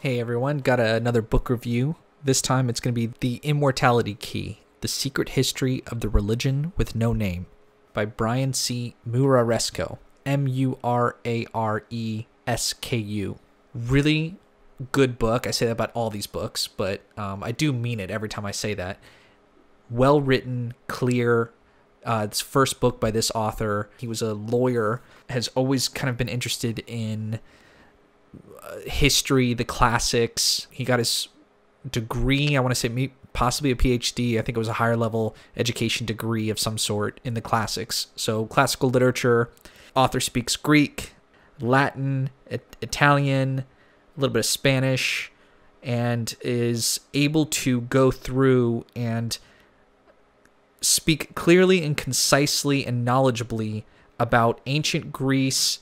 Hey everyone, got a, another book review. This time it's going to be The Immortality Key The Secret History of the Religion with No Name by Brian C. Muraresku. M U R A R E S K U. Really good book. I say that about all these books, but um, I do mean it every time I say that. Well written, clear. Uh, it's first book by this author. He was a lawyer, has always kind of been interested in Uh, history, the classics. He got his degree, I want to say possibly a PhD. I think it was a higher level education degree of some sort in the classics. So, classical literature. Author speaks Greek, Latin, Italian, a little bit of Spanish, and is able to go through and speak clearly and concisely and knowledgeably about ancient Greece,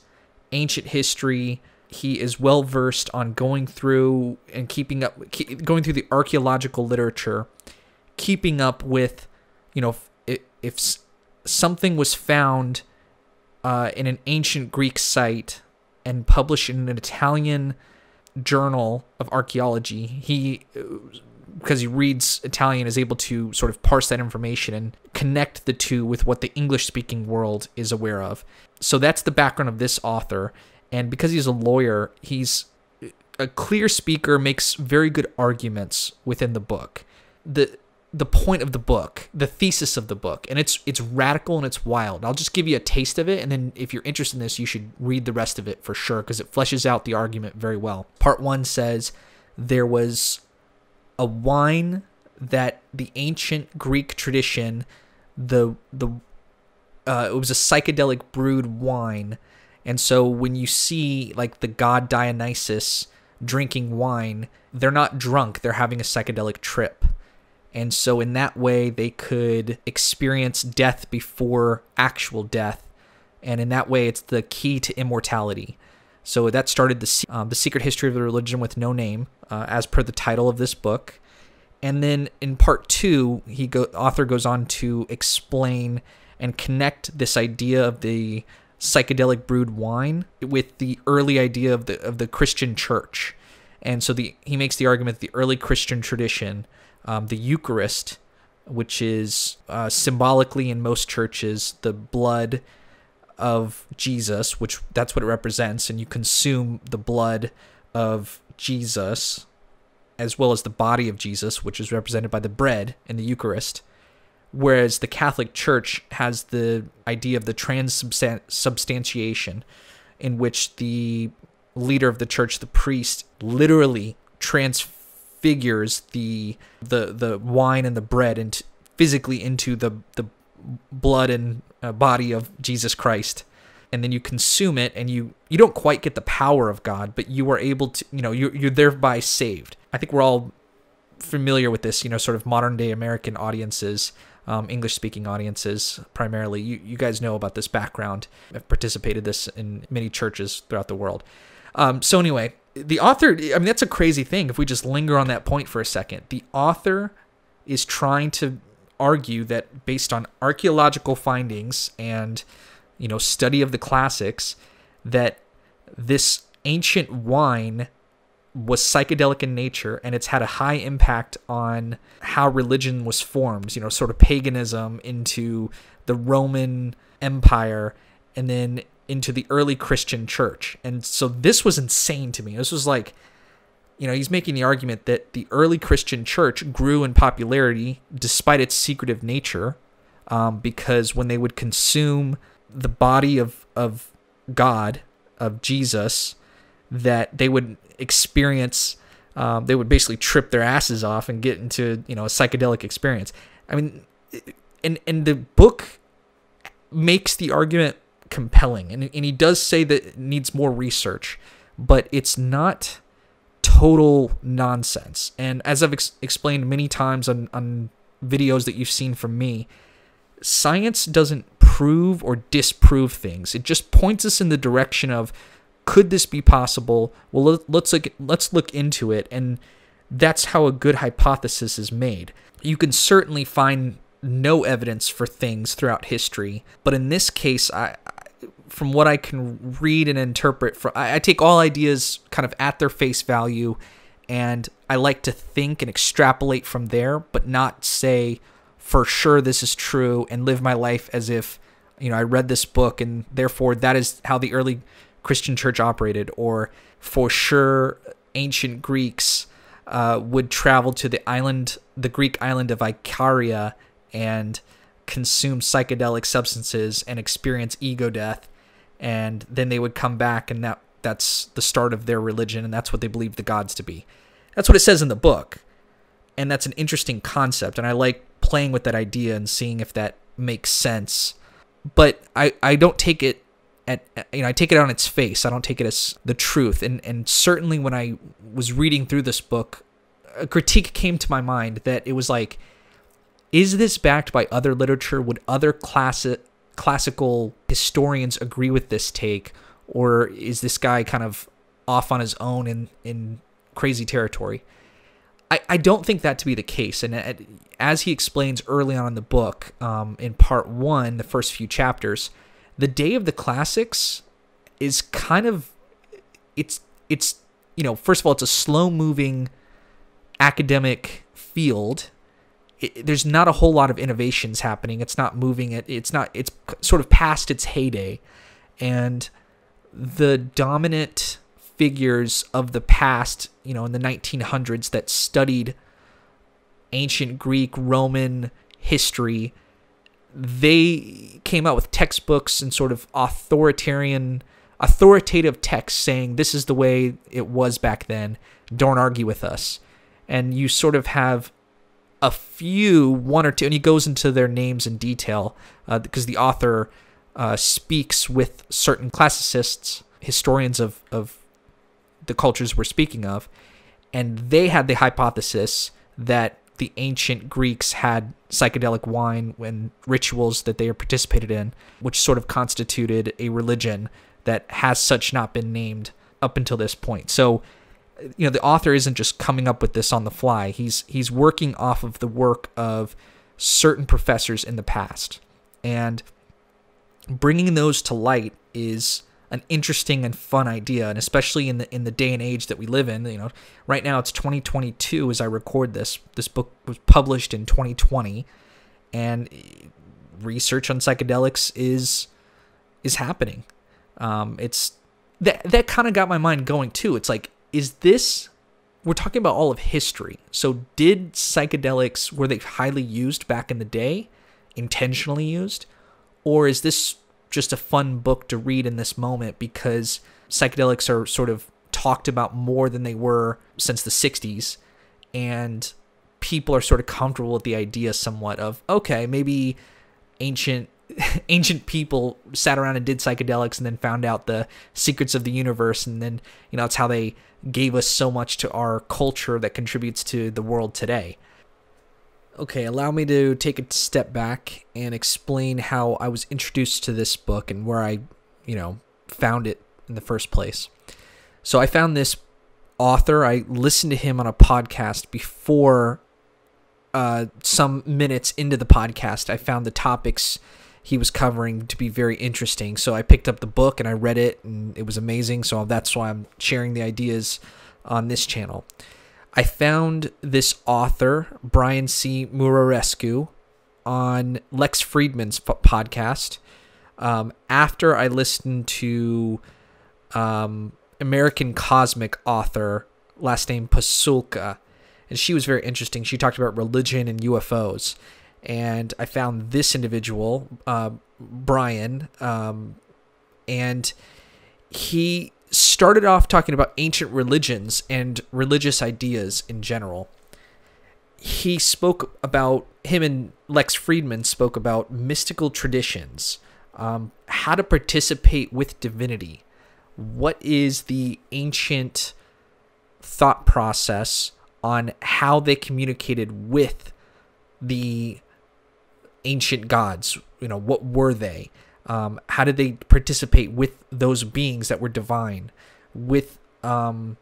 ancient history. He is well versed on going through and keeping up, going through the archaeological literature, keeping up with, you know, if, if something was found uh, in an ancient Greek site and published in an Italian journal of archaeology, he because he reads Italian, is able to sort of parse that information and connect the two with what the English speaking world is aware of. So that's the background of this author. And because he's a lawyer, he's a clear speaker, makes very good arguments within the book. The the point of the book, the thesis of the book, and it's it's radical and it's wild. I'll just give you a taste of it, and then if you're interested in this, you should read the rest of it for sure because it fleshes out the argument very well. Part one says there was a wine that the ancient Greek tradition, the the uh, it was a psychedelic brewed wine, and so when you see like the god Dionysus drinking wine, they're not drunk; they're having a psychedelic trip. And so, in that way, they could experience death before actual death. And in that way, it's the key to immortality. So that started the um, the secret history of the religion with no name, uh, as per the title of this book. And then in part two, he go author goes on to explain and connect this idea of the psychedelic brewed wine with the early idea of the of the Christian church. And so the he makes the argument the early Christian tradition, um, the Eucharist, which is uh, symbolically in most churches the blood of Jesus, which that's what it represents, and you consume the blood of Jesus as well as the body of Jesus, which is represented by the bread in the Eucharist. Whereas the Catholic Church has the idea of the transubstantiation, in which the leader of the church, the priest, literally transfigures the the the wine and the bread and physically into the the blood and uh, body of Jesus Christ. And then you consume it and you you don't quite get the power of God but you are able to you know you're, you're thereby saved. I think we're all familiar with this you know sort of modern day American audiences um, English speaking audiences primarily. You, you guys know about this background. I've participated this in many churches throughout the world. Um, so anyway the author I mean that's a crazy thing if we just linger on that point for a second. The author is trying to argue that based on archaeological findings and you know study of the classics that this ancient wine was psychedelic in nature and it's had a high impact on how religion was formed you know sort of paganism into the roman empire and then into the early christian church. And so this was insane to me. This was like you know, he's making the argument that the early Christian church grew in popularity despite its secretive nature, um, because when they would consume the body of of God, of Jesus, that they would experience, um, they would basically trip their asses off and get into you know a psychedelic experience. I mean, and and the book makes the argument compelling, and and he does say that it needs more research, but it's not total nonsense. And as I've ex- explained many times on, on videos that you've seen from me, science doesn't prove or disprove things. It just points us in the direction of could this be possible? Well, let's look let's look into it and that's how a good hypothesis is made. You can certainly find no evidence for things throughout history, but in this case, I, from what I can read and interpret, for I, I take all ideas kind of at their face value, And I like to think and extrapolate from there, but not say for sure this is true and live my life as if, you know, I read this book and therefore that is how the early Christian church operated, or for sure ancient Greeks uh, would travel to the island, the Greek island of Icaria, and consume psychedelic substances and experience ego death, and then they would come back, and that that's the start of their religion, and that's what they believe the gods to be. That's what it says in the book, and that's an interesting concept, and I like playing with that idea and seeing if that makes sense. But I I don't take it at you know I take it on its face. I don't take it as the truth. And and certainly when I was reading through this book, a critique came to my mind that it was like, is this backed by other literature? Would other classic classical historians agree with this take, or is this guy kind of off on his own in in crazy territory? I, I don't think that to be the case. And as he explains early on in the book, um, in part one, the first few chapters, the day of the classics is kind of it's it's you know first of all it's a slow moving academic field. It, there's not a whole lot of innovations happening. It's not moving it it's not it's sort of past its heyday. And the dominant figures of the past you know in the 1900s that studied ancient greek roman history they came out with textbooks and sort of authoritarian authoritative texts saying this is the way it was back then. Don't argue with us. And you sort of have a few one or two and he goes into their names in detail uh, because the author uh, speaks with certain classicists historians of, of the cultures we're speaking of and they had the hypothesis that the ancient Greeks had psychedelic wine and rituals that they participated in, which sort of constituted a religion that has such not been named up until this point. So, you know, the author isn't just coming up with this on the fly. He's he's working off of the work of certain professors in the past. And bringing those to light is an interesting and fun idea and especially in the in the day and age that we live in you know. Right now it's 2022 as i record this. This book was published in 2020 and research on psychedelics is is happening. Um it's that that kind of got my mind going too. It's like is this we're talking about all of history. So did psychedelics were they highly used back in the day? Intentionally used? Or is this just a fun book to read in this moment because psychedelics are sort of talked about more than they were since the 60s and people are sort of comfortable with the idea somewhat of okay maybe ancient ancient people sat around and did psychedelics and then found out the secrets of the universe. And then you know it's how they gave us so much to our culture that contributes to the world today okay, allow me to take a step back and explain how I was introduced to this book and where I, you know, found it in the first place. So I found this author. I listened to him on a podcast before uh, some minutes into the podcast. I found the topics he was covering to be very interesting. So I picked up the book and I read it, and it was amazing. So that's why I'm sharing the ideas on this channel. I found this author, Brian C. Muraresku, on Lex Fridman's podcast um, after I listened to um, American Cosmic author, last name Pasulka. And she was very interesting. She talked about religion and UFOs. And I found this individual, uh, Brian, um, and he started off talking about ancient religions and religious ideas in general. He spoke about, him and Lex Fridman spoke about mystical traditions, um, how to participate with divinity. What is the ancient thought process on how they communicated with the ancient gods? You know, what were they? Um, how did they participate with those beings that were divine, with um,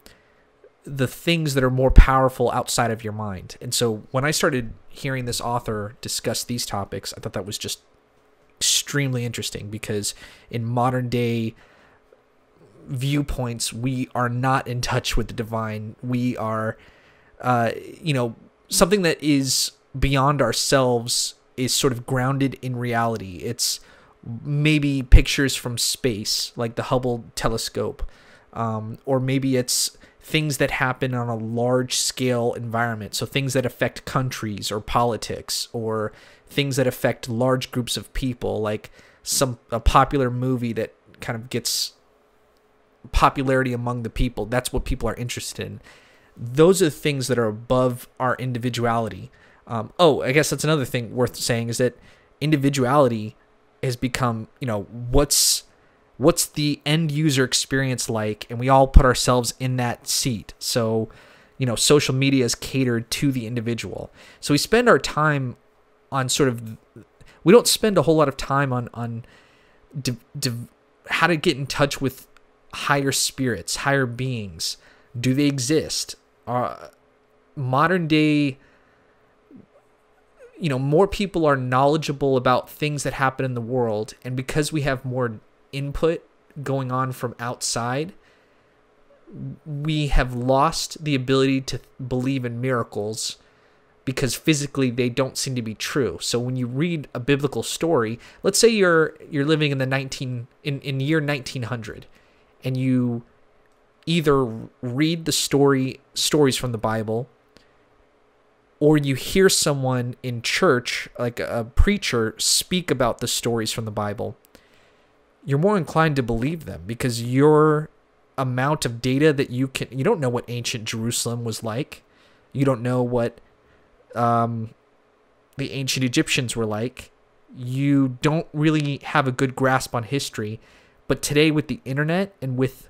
the things that are more powerful outside of your mind? And so when I started hearing this author discuss these topics, I thought that was just extremely interesting because in modern day viewpoints, we are not in touch with the divine. We are, uh, you know, something that is beyond ourselves is sort of grounded in reality. It's maybe pictures from space, like the Hubble telescope, um, or maybe it's things that happen on a large scale environment. So things that affect countries or politics, or things that affect large groups of people, like some a popular movie that kind of gets popularity among the people. That's what people are interested in. Those are things that are above our individuality. Um, oh, I guess that's another thing worth saying is that individuality has become, you know, what's what's the end user experience like, and we all put ourselves in that seat. So, you know, social media is catered to the individual. So we spend our time on sort of, we don't spend a whole lot of time on on how to get in touch with higher spirits, higher beings. Do they exist? Uh, modern day you know more people are knowledgeable about things that happen in the world and because we have more input going on from outside we have lost the ability to believe in miracles because physically they don't seem to be true. So when you read a biblical story, let's say you're you're living in the 19 in in year 1900 and you either read the story stories from the Bible or you hear someone in church, like a preacher, speak about the stories from the Bible, you're more inclined to believe them because your amount of data that you can, you don't know what ancient Jerusalem was like. You don't know what um, the ancient Egyptians were like. You don't really have a good grasp on history. But today, with the internet and with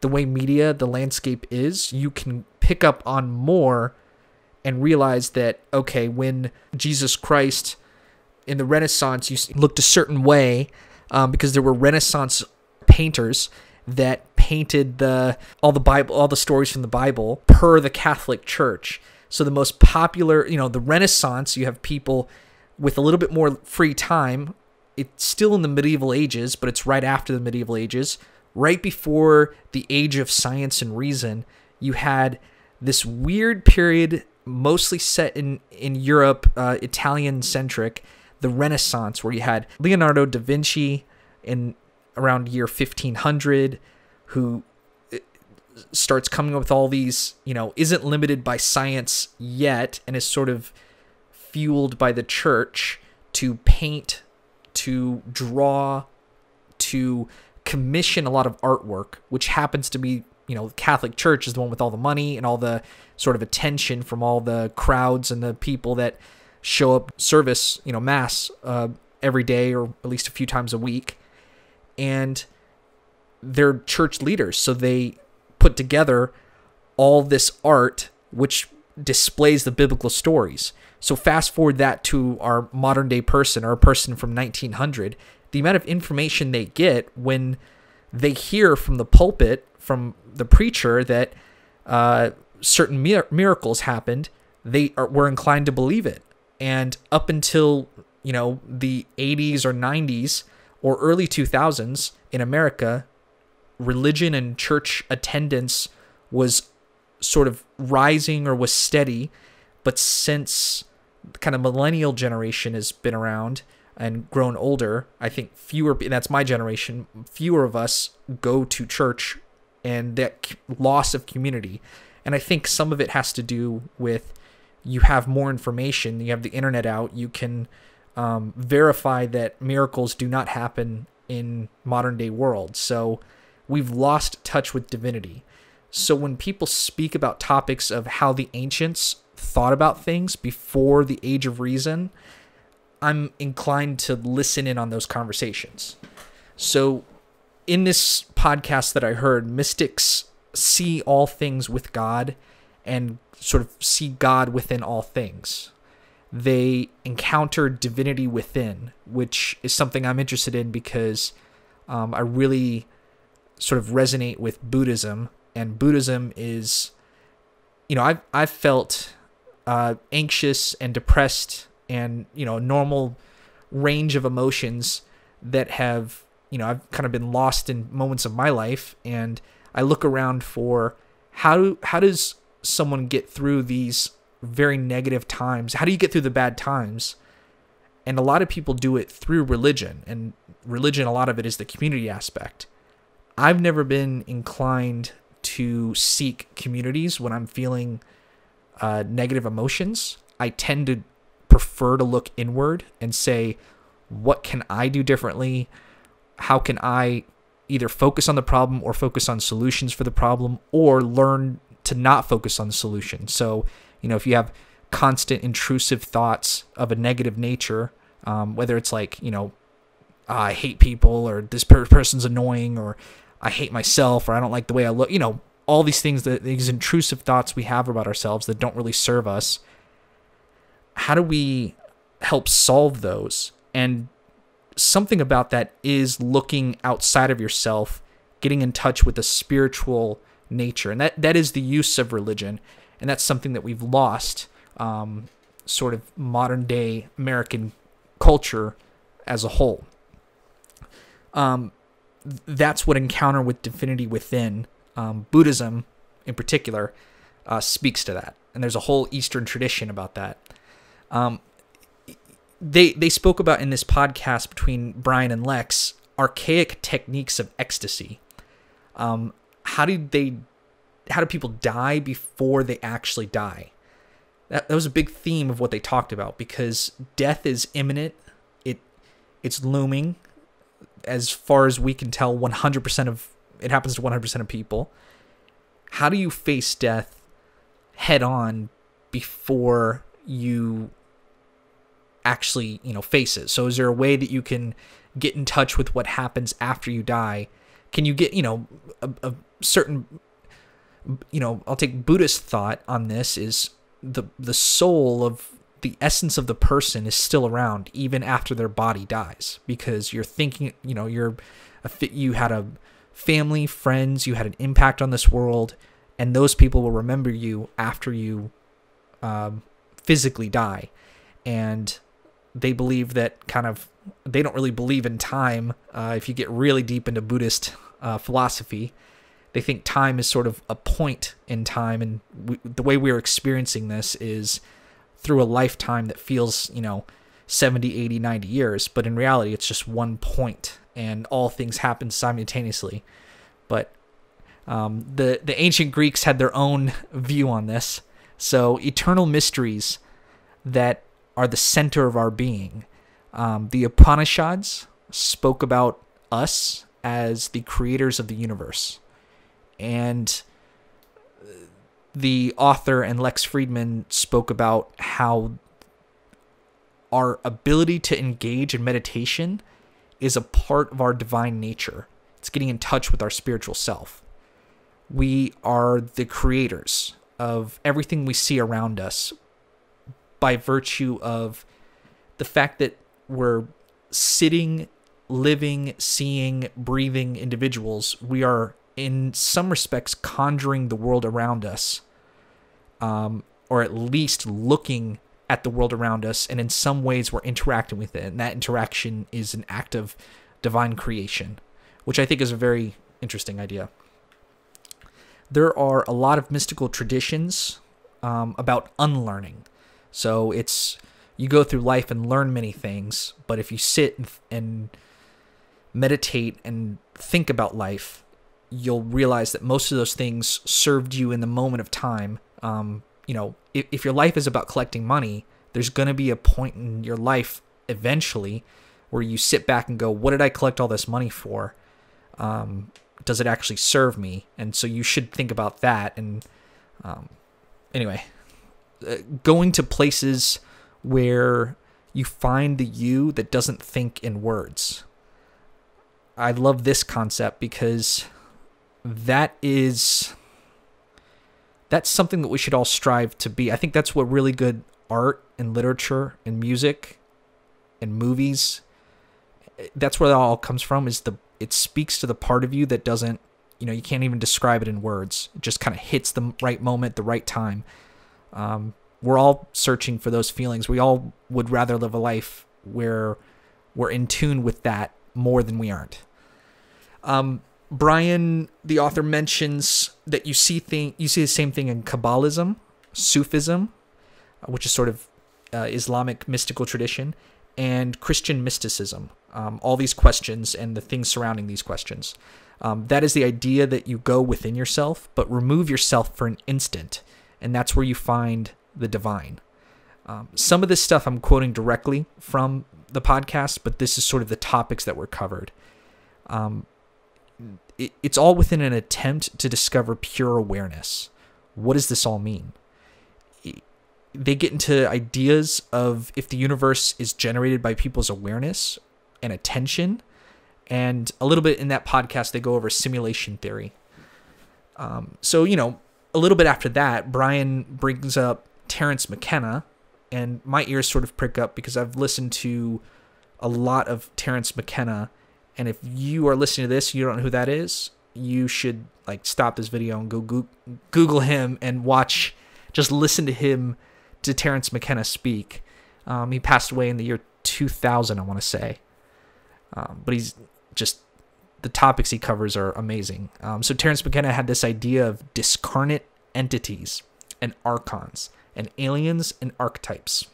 the way media, the landscape is, you can pick up on more and realize that okay, when Jesus Christ in the Renaissance you looked a certain way um, because there were Renaissance painters that painted the all the Bible, all the stories from the Bible per the Catholic Church. So the most popular, you know, the Renaissance, you have people with a little bit more free time. It's still in the medieval ages, but it's right after the medieval ages, right before the age of science and reason. You had this weird period mostly set in in Europe, uh, Italian centric, the Renaissance, where you had Leonardo da Vinci in around year 1500, who uh, starts coming up with all these, you know, isn't limited by science yet, and is sort of fueled by the church to paint, to draw, to commission a lot of artwork, which happens to be you know, the Catholic Church is the one with all the money and all the sort of attention from all the crowds and the people that show up service, you know, mass uh, every day or at least a few times a week. And they're church leaders, so they put together all this art which displays the biblical stories. So fast forward that to our modern day person or a person from 1900, the amount of information they get when they hear from the pulpit from the preacher that uh, certain mir- miracles happened, they are, were inclined to believe it. And up until you know the 80s or 90s or early 2000s in America, religion and church attendance was sort of rising or was steady. But since kind of millennial generation has been around and grown older, I think fewer, that's my generation, fewer of us go to church and that loss of community. And I think some of it has to do with you have more information, you have the internet out, you can um, verify that miracles do not happen in modern day world. So we've lost touch with divinity. So when people speak about topics of how the ancients thought about things before the age of reason, I'm inclined to listen in on those conversations. So in this podcast that I heard, mystics see all things with God and sort of see God within all things. They encounter divinity within, which is something I'm interested in because um, I really sort of resonate with Buddhism, and Buddhism is, you know, I've I've felt uh, anxious and depressed, and you know, normal range of emotions that have you know, I've kind of been lost in moments of my life and I look around for how do how does someone get through these very negative times? How do you get through the bad times? And a lot of people do it through religion, and religion, a lot of it is the community aspect. I've never been inclined to seek communities when I'm feeling uh, negative emotions. I tend to prefer to look inward and say, what can I do differently? How can I either focus on the problem or focus on solutions for the problem or learn to not focus on the solution? So, you know, if you have constant intrusive thoughts of a negative nature, um, whether it's like you know I hate people or this per- person's annoying or I hate myself or I don't like the way I look, you know, all these things that these intrusive thoughts we have about ourselves that don't really serve us. How do we help solve those? And something about that is looking outside of yourself, getting in touch with a spiritual nature. And that, that is the use of religion. And that's something that we've lost, um, sort of modern day American culture as a whole. Um, that's what Encounter with Divinity Within, um, Buddhism in particular, uh, speaks to that. And there's a whole Eastern tradition about that. Um, they they spoke about in this podcast between Brian and Lex archaic techniques of ecstasy. Um, how do they? How do people die before they actually die? that, that was a big theme of what they talked about because death is imminent. It it's looming. As far as we can tell, 100% of it happens to 100% of people. How do you face death head on before you actually, you know, faces. So is there a way that you can get in touch with what happens after you die? Can you get, you know, a, a certain you know, I'll take Buddhist thought on this is the the soul of the essence of the person is still around even after their body dies because you're thinking you know you're a you had a family friends you had an impact on this world and those people will remember you after you um, physically die and they believe that kind of they don't really believe in time. Uh, if you get really deep into buddhist uh, philosophy they think time is sort of a point in time. And we, the way we're experiencing this is through a lifetime that feels you know 70 80 90 years. But in reality it's just one point and all things happen simultaneously. But um, the the ancient greeks had their own view on this. So eternal mysteries that are the center of our being um, the upanishads spoke about us as the creators of the universe and the author and Lex Fridman spoke about how our ability to engage in meditation is a part of our divine nature. It's getting in touch with our spiritual self. We are the creators of everything we see around us by virtue of the fact that we're sitting, living, seeing, breathing individuals. We are in some respects conjuring the world around us, um, or at least looking at the world around us, and in some ways we're interacting with it, and that interaction is an act of divine creation, which I think is a very interesting idea. There are a lot of mystical traditions um, about unlearning. So it's you go through life and learn many things, but if you sit and meditate and think about life, you'll realize that most of those things served you in the moment of time. Um, you know, if, if your life is about collecting money, there's going to be a point in your life eventually where you sit back and go, what did I collect all this money for? Um, does it actually serve me? And so you should think about that. And um, anyway, Uh, going to places where you find the you that doesn't think in words. I love this concept because that is that's something that we should all strive to be. I think that's what really good art and literature and music and movies that's where it all comes from is the it speaks to the part of you that doesn't you know you can't even describe it in words it just kind of hits the right moment the right time um, we're all searching for those feelings we all would rather live a life where we're in tune with that more than we aren't Um, Brian, the author, mentions that you see thing you see the same thing in Kabbalism, Sufism, uh, which is sort of uh, Islamic mystical tradition, and Christian mysticism. Um, all these questions and the things surrounding these questions. Um, that is the idea that you go within yourself, but remove yourself for an instant, and that's where you find the divine. Um, some of this stuff I'm quoting directly from the podcast, but this is sort of the topics that were covered. Um, it, it's all within an attempt to discover pure awareness. What does this all mean? They get into ideas of if the universe is generated by people's awareness and attention. And a little bit in that podcast, they go over simulation theory. Um, so, you know, a little bit after that, Brian brings up Terence McKenna, and my ears sort of prick up because I've listened to a lot of Terence McKenna and if you are listening to this, you don't know who that is, you should like stop this video and go Google him and watch, just listen to him, to Terence McKenna speak. Um, he passed away in the year 2000, I want to say. Um, but he's just the topics he covers are amazing. Um, so Terence McKenna had this idea of discarnate entities and archons and aliens and archetypes.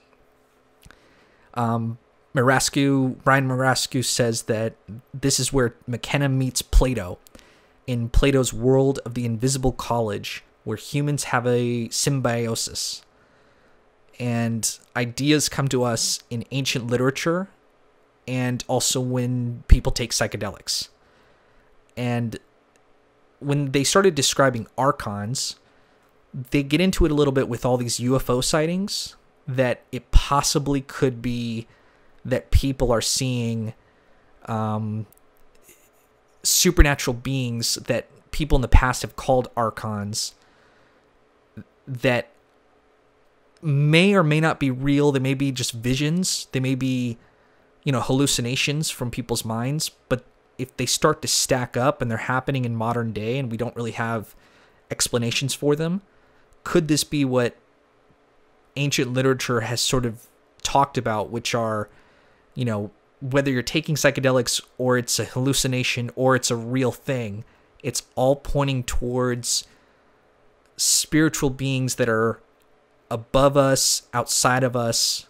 Um, Muraresku, Brian Muraresku says that this is where McKenna meets Plato in Plato's world of the invisible college, where humans have a symbiosis. And ideas come to us in ancient literature and also when people take psychedelics. And when they started describing archons, they get into it a little bit with all these UFO sightings that it possibly could be that people are seeing um, supernatural beings that people in the past have called archons that may or may not be real. They may be just visions. They may be, you know, hallucinations from people's minds. But if they start to stack up and they're happening in modern day and we don't really have explanations for them, could this be what ancient literature has sort of talked about, which are you know, whether you're taking psychedelics or it's a hallucination or it's a real thing, it's all pointing towards spiritual beings that are above us, outside of us,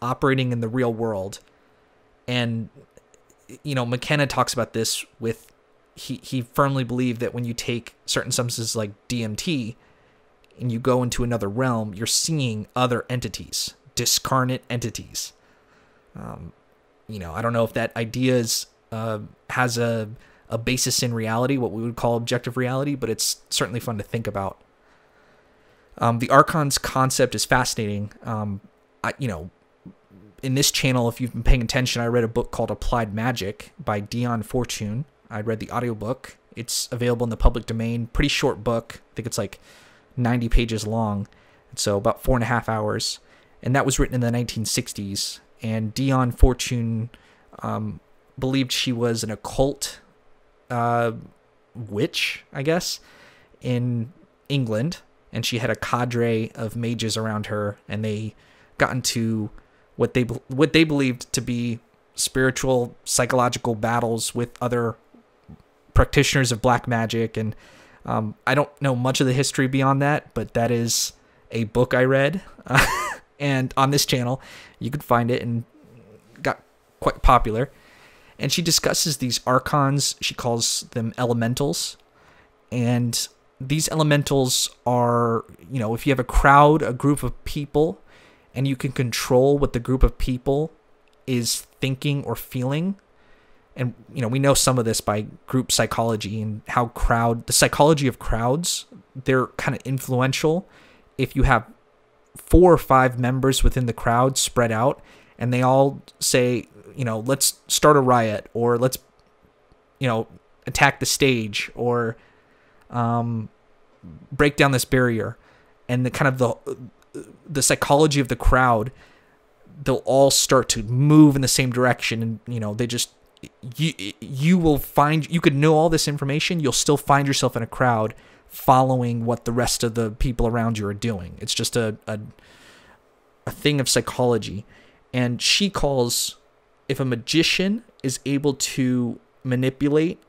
operating in the real world. And you know, McKenna talks about this with he he firmly believed that when you take certain substances like DMT and you go into another realm, you're seeing other entities, discarnate entities. Um, you know, I don't know if that idea is, uh, has a, a basis in reality, what we would call objective reality, but it's certainly fun to think about. Um, the Archons concept is fascinating. Um, I, you know, in this channel, if you've been paying attention, I read a book called Applied Magic by Dion Fortune. I read the audiobook. It's available in the public domain. Pretty short book. I think it's like 90 pages long. So about four and a half hours. And that was written in the 1960s and Dion Fortune um, believed she was an occult uh, witch, I guess, in England, and she had a cadre of mages around her, and they got into what they what they believed to be spiritual psychological battles with other practitioners of black magic and um, i don't know much of the history beyond that but that is a book i read and on this channel you could find it and got quite popular. And she discusses these archons. She calls them elementals. And these elementals are, you know, if you have a crowd, a group of people, and you can control what the group of people is thinking or feeling. And, you know, we know some of this by group psychology and how crowd, the psychology of crowds, they're kind of influential if you have four or five members within the crowd spread out and they all say, you know, let's start a riot or let's, you know, attack the stage or um, break down this barrier. And the kind of the the psychology of the crowd, they'll all start to move in the same direction, and you know, they just you you will find you could know all this information, you'll still find yourself in a crowd following what the rest of the people around you are doing. It's just a, a, a thing of psychology. And she calls if a magician is able to manipulate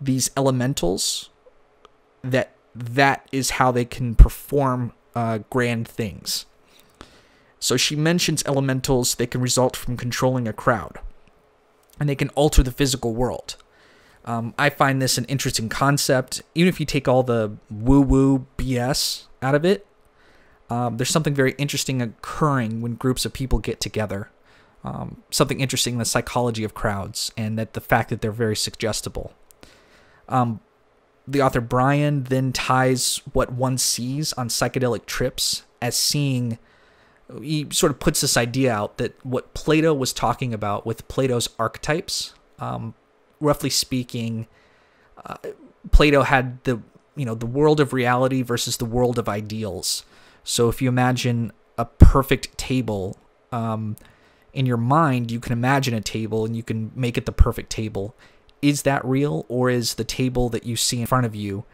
these elementals that that is how they can perform uh, grand things. So she mentions elementals they can result from controlling a crowd, and they can alter the physical world. Um, I find this an interesting concept. Even if you take all the woo woo BS out of it, um, there's something very interesting occurring when groups of people get together. Um, something interesting in the psychology of crowds, and that the fact that they're very suggestible. Um, the author Brian then ties what one sees on psychedelic trips as seeing. He sort of puts this idea out that what Plato was talking about with Plato's archetypes, um, roughly speaking, uh, Plato had the you know the world of reality versus the world of ideals. So if you imagine a perfect table um, in your mind, you can imagine a table and you can make it the perfect table. Is that real, or is the table that you see in front of you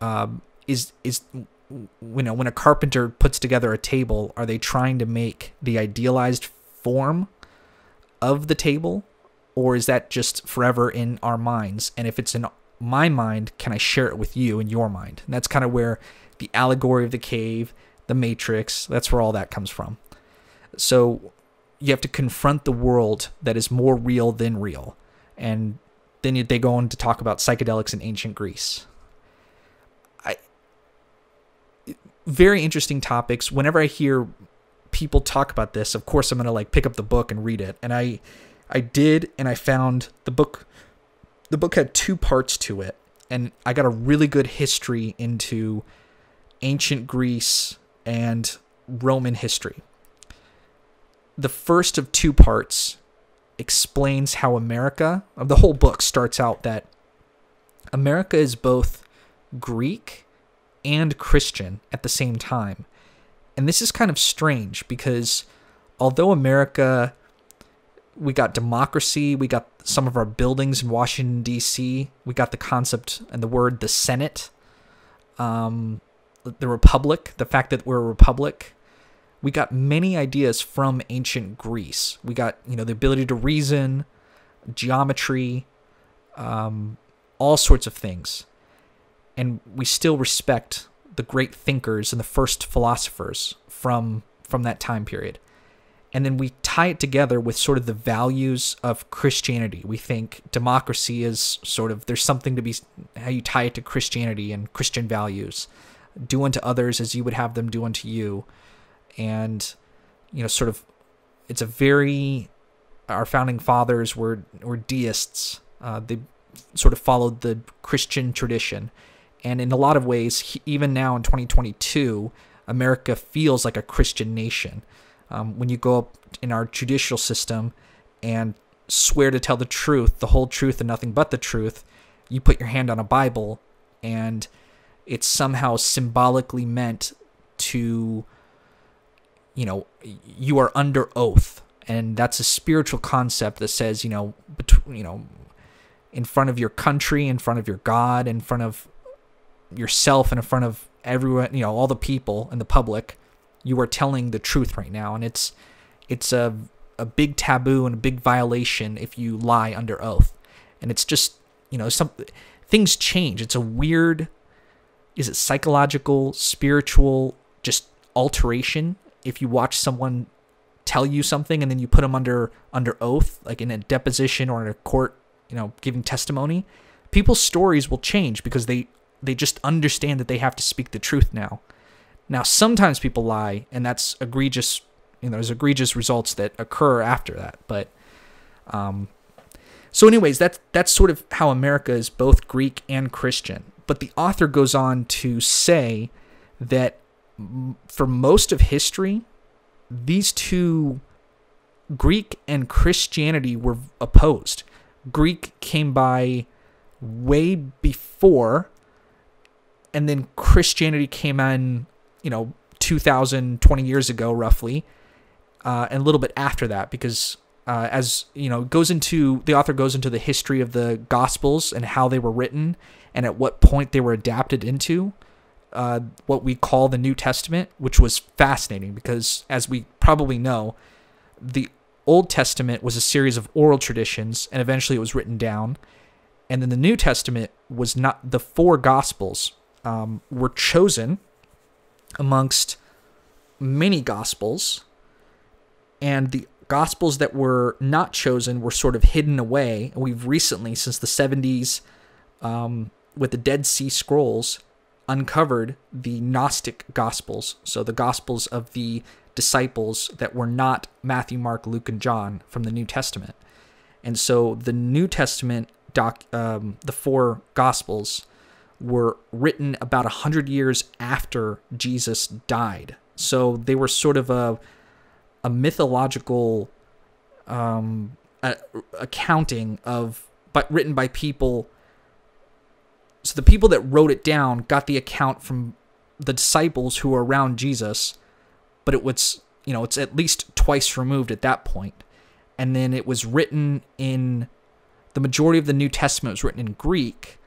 um, is is you know when a carpenter puts together a table, are they trying to make the idealized form of the table, or is that just forever in our minds? And if it's in my mind, can I share it with you in your mind? And that's kind of where the allegory of the cave, the matrix, that's where all that comes from. So you have to confront the world that is more real than real. And then they go on to talk about psychedelics in ancient Greece. I very interesting topics. Whenever I hear people talk about this, of course I'm going to like pick up the book and read it. And I I did, and I found the book. The book had two parts to it, and I got a really good history into ancient Greece and Roman history. The first of two parts explains how America, the whole book starts out that America is both Greek and Christian at the same time. And this is kind of strange because although America we got democracy, we got some of our buildings in Washington D.C., we got the concept and the word the Senate, um, the Republic, the fact that we're a republic. We got many ideas from ancient Greece. We got you know the ability to reason, geometry, um, all sorts of things, and we still respect the great thinkers and the first philosophers from from that time period and then we tie it together with sort of the values of Christianity. We think democracy is sort of there's something to be how you tie it to Christianity and Christian values. Do unto others as you would have them do unto you. And you know, sort of it's a very our founding fathers were were deists. Uh, they sort of followed the Christian tradition. And in a lot of ways, even now in 2022, America feels like a Christian nation um, when you go up in our judicial system and swear to tell the truth, the whole truth, and nothing but the truth, you put your hand on a Bible and it's somehow symbolically meant to, you know, you are under oath. And that's a spiritual concept that says, you know, between, you know, in front of your country, in front of your God, in front of yourself, and in front of everyone, you know, all the people and the public, you are telling the truth right now, and it's it's a a big taboo and a big violation if you lie under oath, and it's just you know some things change. It's a weird, is it psychological, spiritual, just alteration if you watch someone tell you something and then you put them under under oath, like in a deposition or in a court, you know, giving testimony. People's stories will change because they they just understand that they have to speak the truth now. Now, sometimes people lie, and that's egregious. You know, there's egregious results that occur after that. But, um, so anyways, that's that's sort of how America is both Greek and Christian. But the author goes on to say that for most of history, these two, Greek and Christianity, were opposed. Greek came by way before, and then Christianity came in you know 2000 20 years ago roughly uh, and a little bit after that because uh, as you know goes into the author goes into the history of the gospels and how they were written and at what point they were adapted into uh, what we call the new testament which was fascinating because as we probably know the old testament was a series of oral traditions and eventually it was written down And then the New Testament was not the four Gospels um, were chosen amongst many Gospels, and the Gospels that were not chosen were sort of hidden away. And we've recently, since the 70s, um, with the Dead Sea Scrolls, uncovered the Gnostic Gospels. So the Gospels of the disciples that were not Matthew, Mark, Luke, and John from the New Testament. And so the New Testament doc, um, the four Gospels, were written about a hundred years after Jesus died. So they were sort of a a mythological um, a, accounting of, but written by people. So the people that wrote it down got the account from the disciples who were around Jesus, but it was you know it's at least twice removed at that point. and then it was written in the majority of the New Testament was written in Greek,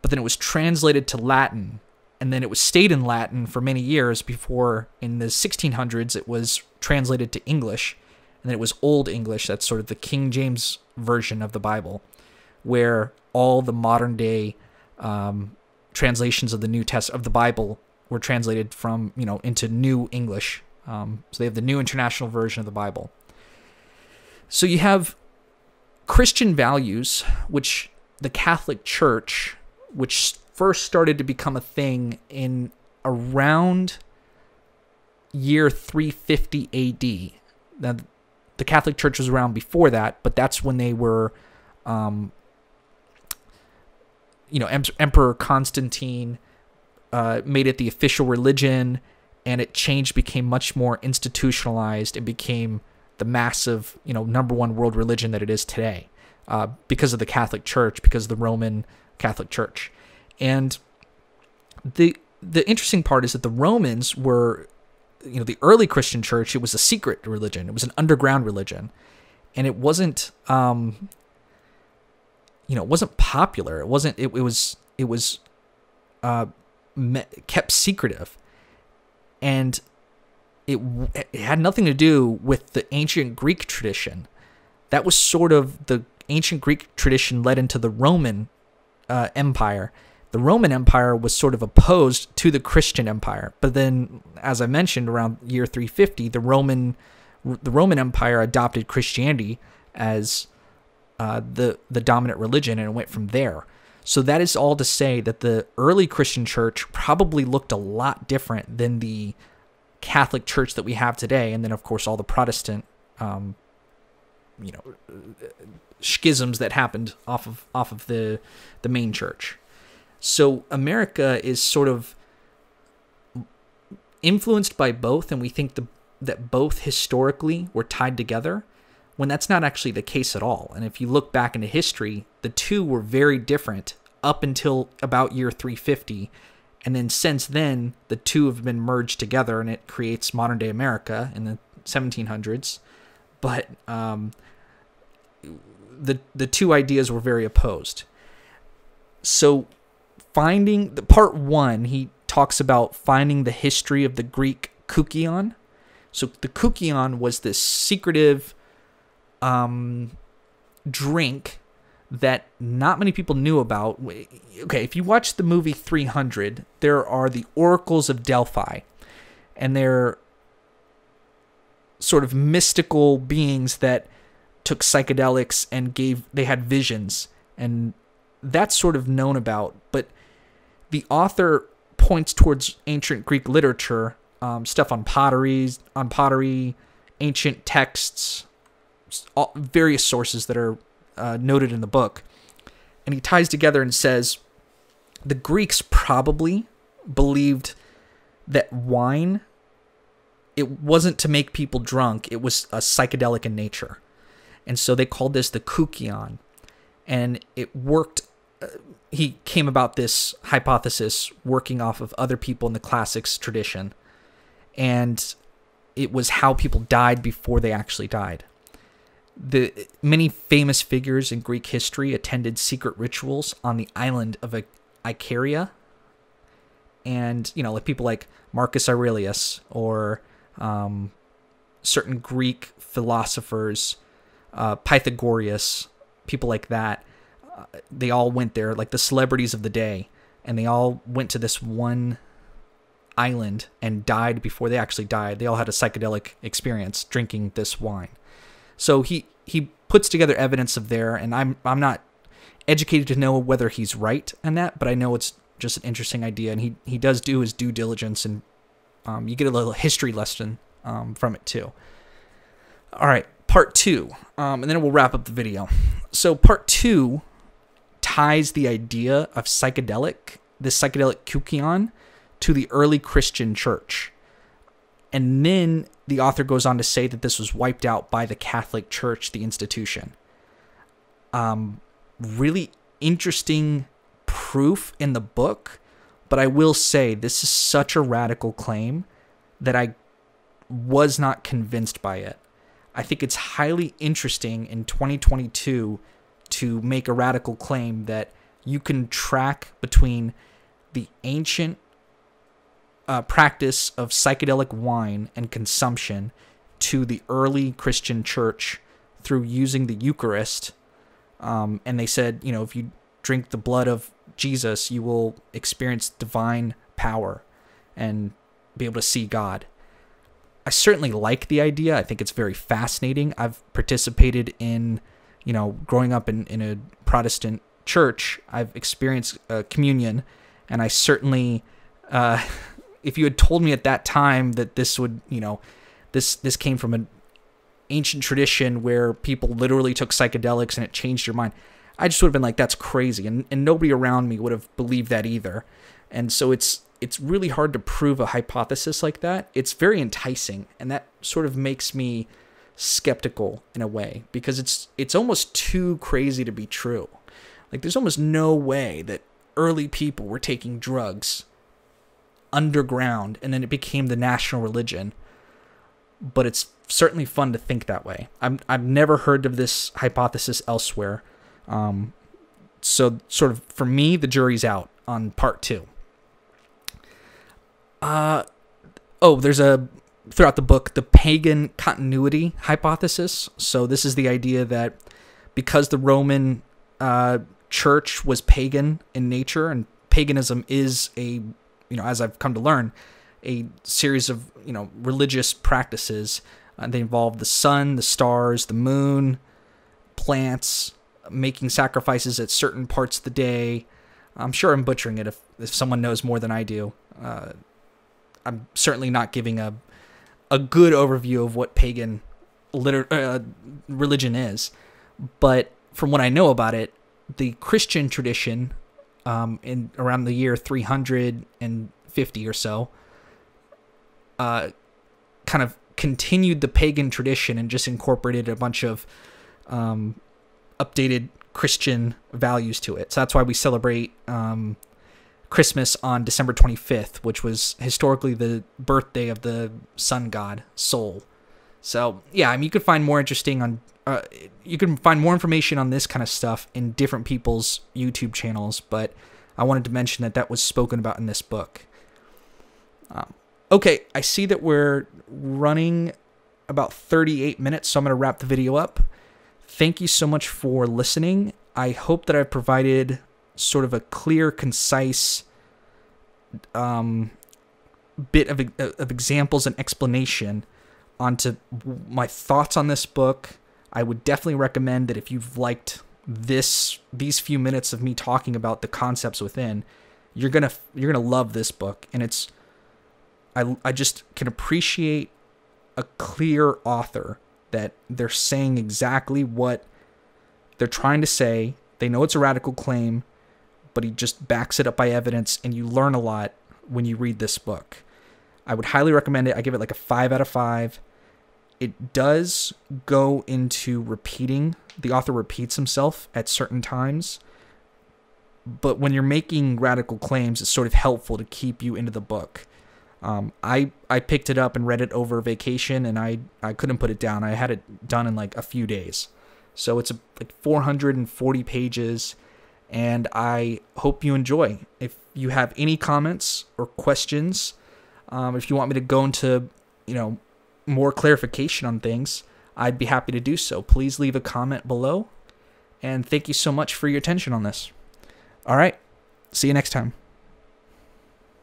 but then it was translated to Latin and then it was stayed in Latin for many years before in the 1600s it was translated to English and then it was Old English that's sort of the King James version of the Bible where all the modern day um, translations of the New Test of the Bible were translated from you know into New English um, so they have the New International Version of the Bible so you have Christian values which the Catholic Church which first started to become a thing in around year 350 AD. Now, the Catholic Church was around before that, but that's when they were, um, you know, Emperor Constantine uh, made it the official religion, and it changed, became much more institutionalized, and became the massive, you know, number one world religion that it is today, uh, because of the Catholic Church, because of the Roman Catholic Church. And the the interesting part is that the Romans were you know the early Christian church it was a secret religion. It was an underground religion. And it wasn't um you know, it wasn't popular. It wasn't it, it was it was uh me, kept secretive. And it, it had nothing to do with the ancient Greek tradition. That was sort of the ancient Greek tradition led into the Roman uh, Empire the Roman Empire was sort of opposed to the Christian Empire. But then, as I mentioned, around year 350, the Roman the Roman Empire adopted Christianity as uh, the the dominant religion, and it went from there. So that is all to say that the early Christian church probably looked a lot different than the Catholic Church that we have today, and then of course all the Protestant, um, you know, schisms that happened off of off of the the main church. So America is sort of influenced by both, and we think the, that both historically were tied together when that's not actually the case at all. And if you look back into history, the two were very different up until about year 350. And then since then, the two have been merged together and it creates modern day America in the 1700s. But um, the, the two ideas were very opposed. So finding the part one, he talks about finding the history of the Greek kykeon. So the kykeon was this secretive um, drink that not many people knew about. Okay, if you watch the movie 300, there are the oracles of Delphi, and they're sort of mystical beings that took psychedelics and gave they had visions and that's sort of known about but the author points towards ancient Greek literature, um, stuff on potteries, on pottery, ancient texts, various sources that are uh, noted in the book, and he ties together and says the Greeks probably believed that wine it wasn't to make people drunk; it was a psychedelic in nature, and so they called this the kykeon, and it worked. Uh, he came about this hypothesis working off of other people in the classics tradition. And it was how people died before they actually died the many famous figures in greek history attended secret rituals on the island of icaria and you know like people like marcus aurelius or um, certain greek philosophers uh, pythagoras people like that uh, they all went there, like the celebrities of the day, and they all went to this one island and died before they actually died. They all had a psychedelic experience drinking this wine. So he he puts together evidence of there, and I'm I'm not educated to know whether he's right in that, but I know it's just an interesting idea, and he he does do his due diligence, and um, you get a little history lesson um, from it too. All right, part two, um, and then we'll wrap up the video. So part two ties the idea of psychedelic, this psychedelic kykeon, to the early Christian church. And then the author goes on to say that this was wiped out by the Catholic Church, the institution. Um, really interesting proof in the book, but I will say this is such a radical claim that I was not convinced by it. I think it's highly interesting in 2022 to make a radical claim that you can track between the ancient uh, practice of psychedelic wine and consumption to the early Christian church through using the Eucharist. Um, and they said, you know, if you drink the blood of Jesus, you will experience divine power and be able to see God. I certainly like the idea. I think it's very fascinating. I've participated in, you know, growing up in, in a Protestant church, I've experienced uh, communion, and I certainly uh, if you had told me at that time that this would, you know, this this came from an ancient tradition where people literally took psychedelics and it changed your mind, I just would have been like, that's crazy, and and nobody around me would have believed that either. And so it's it's really hard to prove a hypothesis like that. It's very enticing, and that sort of makes me skeptical in a way because it's it's almost too crazy to be true. Like there's almost no way that early people were taking drugs underground and then it became the national religion. But it's certainly fun to think that way. I'm, I've never heard of this hypothesis elsewhere. Um, so, sort of, for me, the jury's out on part two. Uh, oh, there's a, throughout the book, the pagan continuity hypothesis. So, this is the idea that because the Roman uh, church was pagan in nature and paganism is a you know, as I've come to learn, a series of you know religious practices. Uh, they involve the sun, the stars, the moon, plants, making sacrifices at certain parts of the day. I'm sure I'm butchering it if, if someone knows more than I do. Uh, I'm certainly not giving a a good overview of what pagan liter- uh, religion is, but from what I know about it, the Christian tradition um, in around the year 350 or so, uh, kind of continued the pagan tradition and just incorporated a bunch of um, updated Christian values to it. So that's why we celebrate um, Christmas on December 25th, which was historically the birthday of the sun god Sol. So yeah, I mean you could find more interesting on uh, you can find more information on this kind of stuff in different people's YouTube channels, but I wanted to mention that that was spoken about in this book. Um, okay, I see that we're running about 38 minutes, so I'm going to wrap the video up. Thank you so much for listening. I hope that I've provided sort of a clear, concise um, bit of, of examples and explanation onto my thoughts on this book I would definitely recommend that if you've liked this these few minutes of me talking about the concepts within, you're gonna you're gonna love this book, and it's I I just can appreciate a clear author that they're saying exactly what they're trying to say. They know it's a radical claim, but he just backs it up by evidence, and you learn a lot when you read this book. I would highly recommend it. I give it like a five out of five it does go into repeating. The author repeats himself at certain times. But when you're making radical claims, it's sort of helpful to keep you into the book. Um, I I picked it up and read it over vacation, and I I couldn't put it down. I had it done in like a few days, so it's a, like 440 pages, and I hope you enjoy. If you have any comments or questions, um, if you want me to go into you know more clarification on things, I'd be happy to do so. Please leave a comment below. And thank you so much for your attention on this. All right. See you next time.